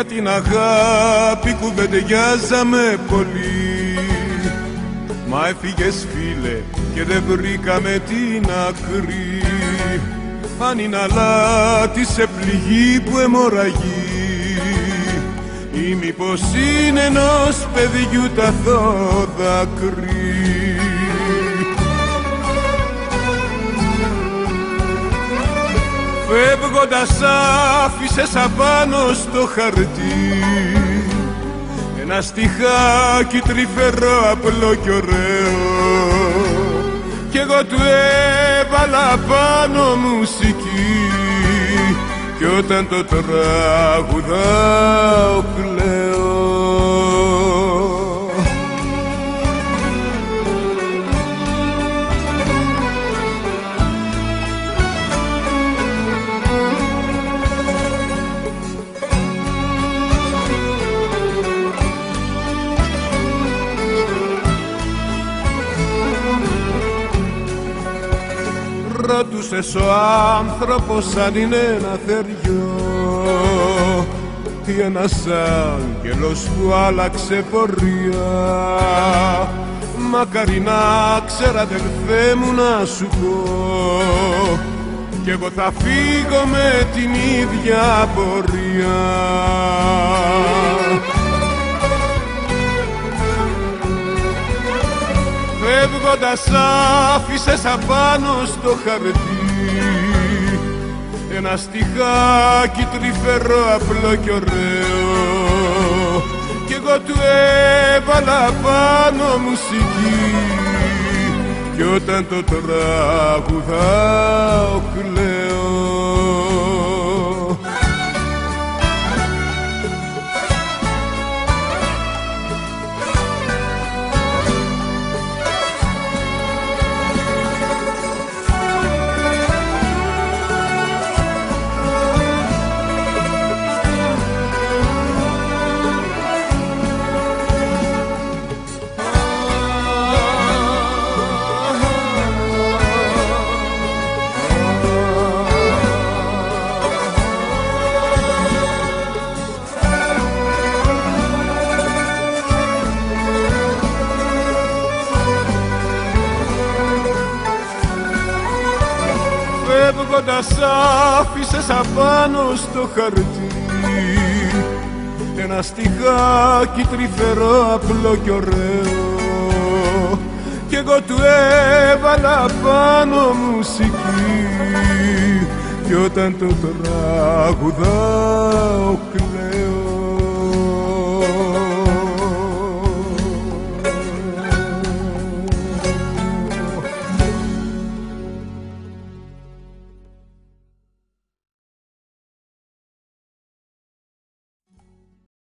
Για την αγάπη κουβεντιάζαμε πολύ. Μα έφυγες φίλε και δεν βρήκαμε την άκρη. Αν είναι αλάτι σε πληγή που αιμορραγεί Ή μήπως είναι ενός παιδιού τα δάκρυ Φεύγοντας άφησες απάνω στο χαρτί. Ένα στιχάκι τρυφερό απλό κι ωραίο. Κι εγώ του έβαλα πάνω μουσική. Κι όταν το τραγουδάω κλαίω Ρώτουσες ο άνθρωπος αν είναι ένα θεριό. Ή ένας άγγελος που άλλαξε πορεία. Μακάρι να ξέρα αδελφέ μου να σου πω. Κι εγώ θα φύγω με την ίδια πορεία Φεύγοντας άφησες απάνω στο χαρτί. Ένα στιχάκι τρυφερό απλό κι ωραίο. Κι εγώ του έβαλα πάνω μουσική κι όταν το τραγουδάω κλαίω Φεύγοντας άφησες απάνω στο χαρτί. Ένα στιχάκι τρυφερό απλό κι ωραίο. Κι εγώ του έβαλα πάνω μουσική. Κι όταν το τραγουδάω κλαίω